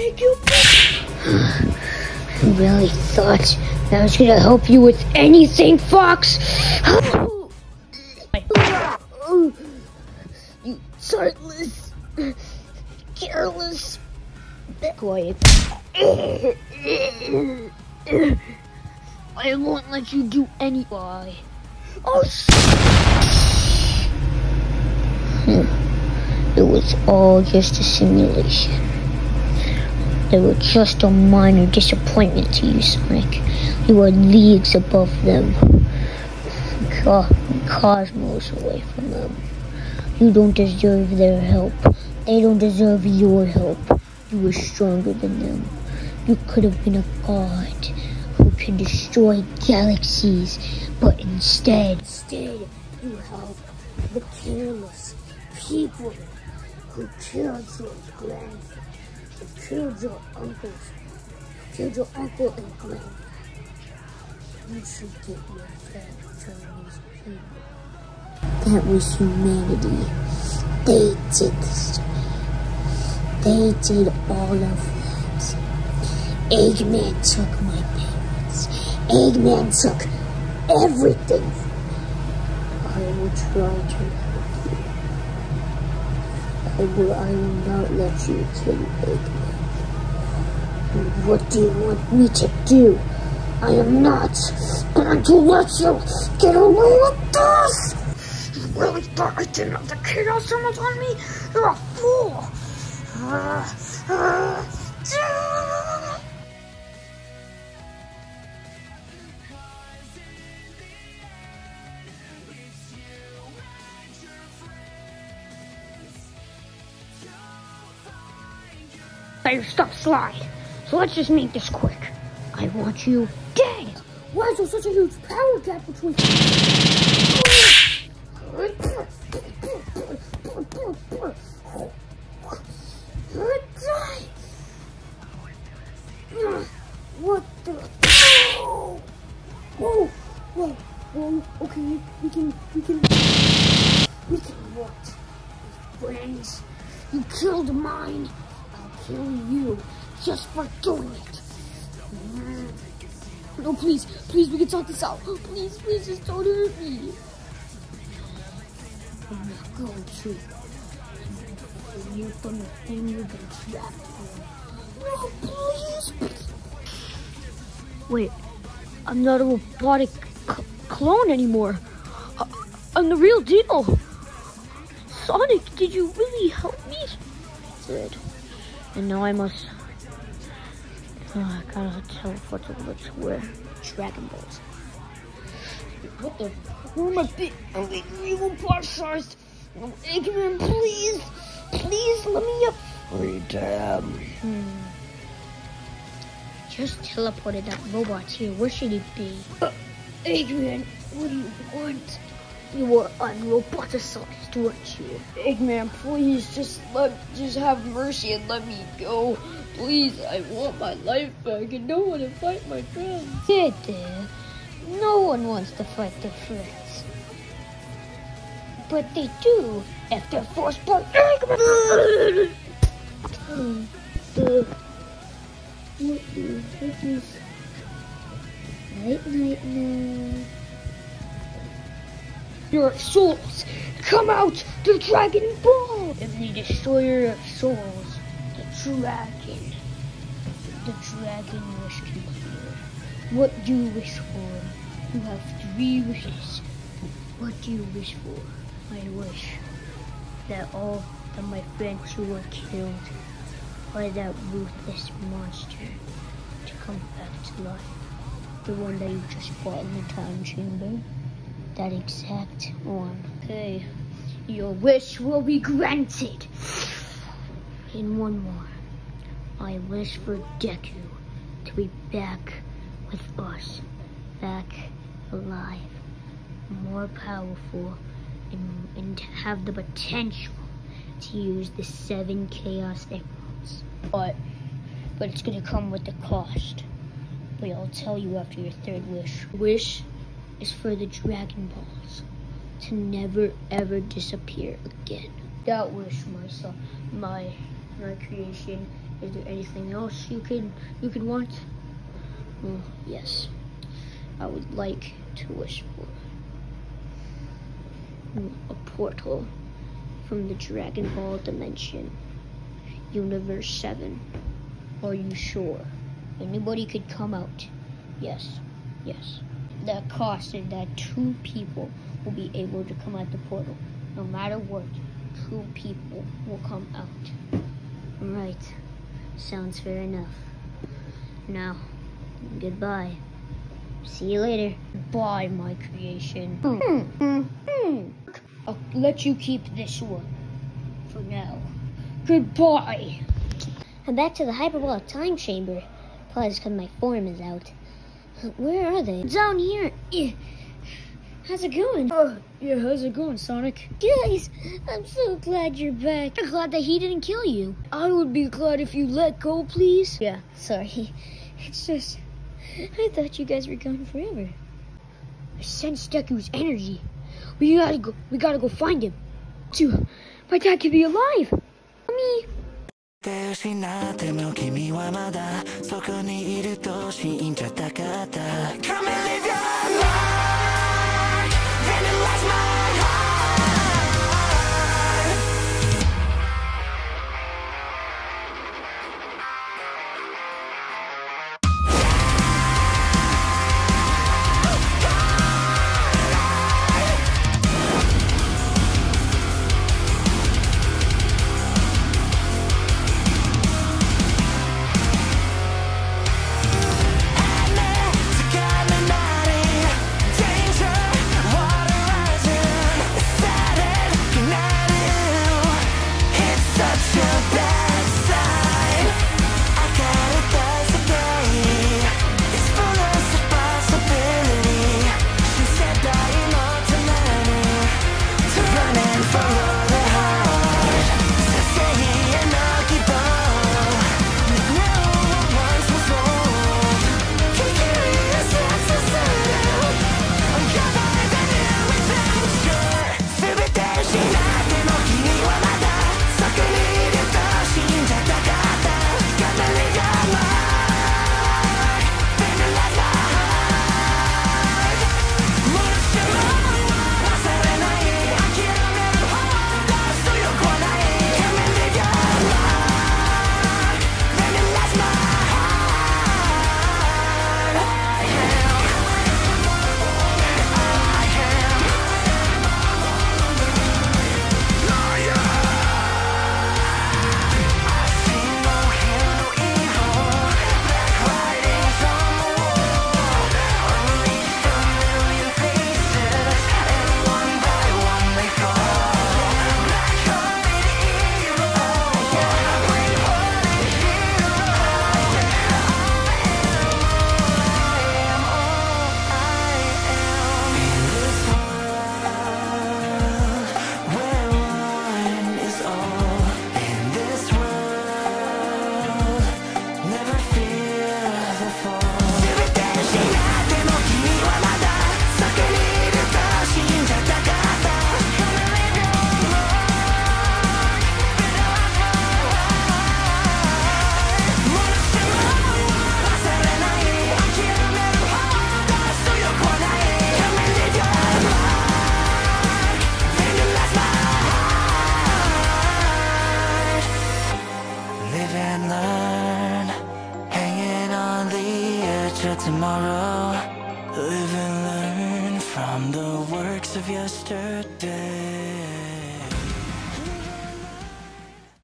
make you You really thought that was gonna help you with anything, Fox? you heartless, careless, quiet. I won't let you do any. Why? Oh, hmm. It was all just a simulation. They were just a minor disappointment to you, Sonic. You were leagues above them. Co cosmos away from them. You don't deserve their help. They don't deserve your help. You were stronger than them. You could have been a god who can destroy galaxies, but instead, instead, you help the careless people who killed your grandfather, killed your uncles, killed your uncle and grandfather. You should get your from these people. That was humanity. They did this to me. They did all of that. Eggman took my parents. Eggman took everything. I will try to. I will, I will not let you kill Eggman. What do you want me to do? I am not going to let you get away with this! You really thought I didn't have the Chaos Emeralds on me? You're a fool! Uh, uh, Better stop slide. So let's just make this quick. I want you dead. Why is there such a huge power gap between? What the? Whoa, whoa, whoa. Okay, we can, we can, we can what? Friends, you killed mine. I'll kill you just for doing it. No, please, please, we can talk this out. Please, please, just don't hurt me. I'm not going to. You're gonna thing you've been trapped for. No, please. Wait, I'm not a robotic clone anymore. I I'm the real deal. Sonic, did you really help me? Did. And now I must Oh, I gotta teleport over to where Dragon Balls. What the? Where am I big? Illegal part-sized. Oh, Eggman, please, please let me up. Freedom. Hmm. Just teleported that robot here. Where should he be? Uh, Eggman, what do you want? You were unroboticized, weren't you? Eggman, please, just let, just have mercy and let me go. Please, I want my life back and don't want to fight my friends. Dear, dear, no one wants to fight their friends. But they do if they're forced by Eggman. Night, night, night. Your souls, come out! The Dragon Ball! And the destroyer of souls, the dragon. The dragon can hear. What do you wish for? You have three wishes. What do you wish for? I wish that all of my friends who were killed by that ruthless monster to come back to life. The one that you just fought in the time chamber. That exact one. Okay. Your wish will be granted. And one more. I wish for Deku to be back with us, back alive, more powerful, and, and to have the potential to use the seven Chaos Emeralds. But, but it's gonna come with the cost. But I'll tell you after your third wish. Wish is for the Dragon Balls to never ever disappear again. That wish, my son, my my creation. Is there anything else you could you could want? Well, yes. I would like to wish for a portal from the Dragon Ball dimension, Universe 7. Are you sure? Anybody could come out. Yes, yes. The cost is that two people will be able to come out the portal. No matter what, two people will come out. Right. Sounds fair enough. Now, goodbye. See you later. Bye, my creation. Hmm, hmm, hmm. I'll let you keep this one for now. Goodbye. I'm back to the hyperbolic time chamber. Probably because my form is out. Where are they? Down here. How's it going? Oh, yeah, how's it going, Sonic? Guys, I'm so glad you're back. I'm glad that he didn't kill you. I would be glad if you let go, please. Yeah, sorry. It's just, I thought you guys were gone forever. I sense Deku's energy. We gotta go. We gotta go find him. Too. My dad could be alive. て失っても君はまだそこにいると信じたかった